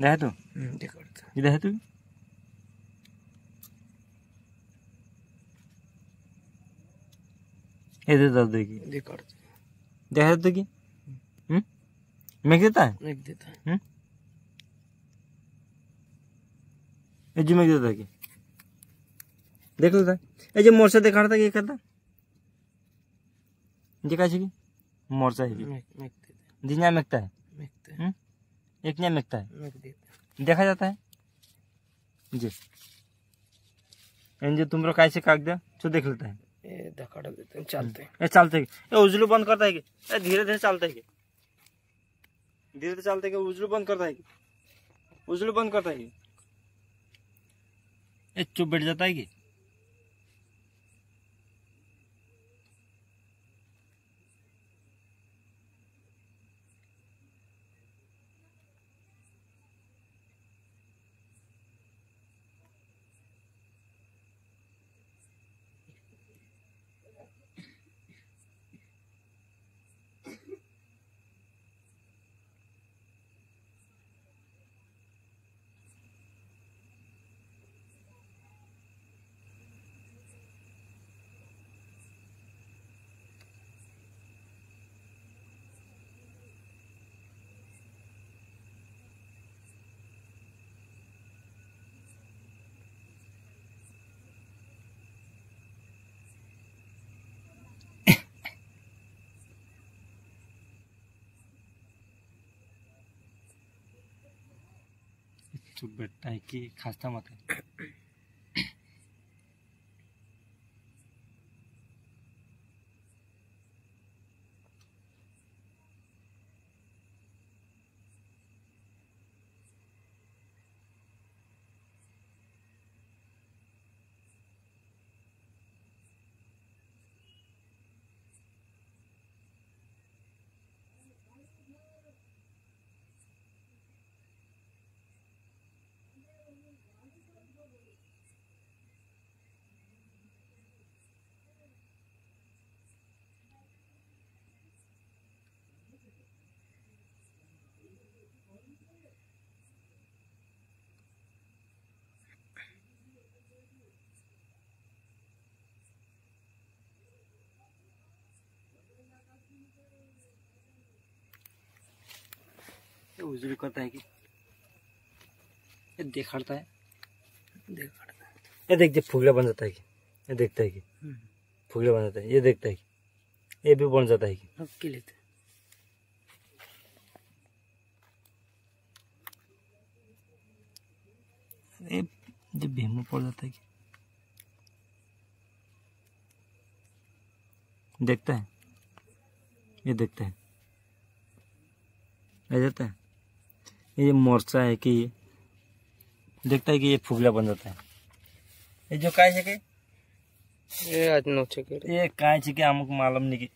देखा तू देखा देखा तू ये दे देखी देखा देखा तो की हम्म मेघ देता है देता है हम्म जो मेघ देता है की देख लेता है ये मोर्चा दिखा था ये करता ये कैसे की मोर्चा है देता मेघता है एक न्या मेघता है। देखा जाता है? जी। जो तुम लोग कैसे काट दिया तो देख लेता है। ये देते हैं चलते हैं। ये चलते है। ये उजलू बंद करता है कि? धीरे धीरे चलता है कि? धीरे धीरे चलता है कि उजलू बंद करता है कि? उजलू बंद करता है कि? ये चुप बैठ जाता है कि? चुप बैठता है कि खास्ता मत है ये उजलू करता है कि ये है। देखा है। ये देख जब फुगला बन जाता है कि ये देखता है कि हम्म, फुगला बन जाता है ये देखता है कि ये भी बन जाता है कि। अब के लेते ये जब भीम पड़ जाता है कि देखता है ये देखता है आ जाता है। ये मोर्चा है कि देखता है कि ये फुगला बन जाता है। ये जो काय छके ये आज नो छके ये काय छके हमको मालूम नहीं कि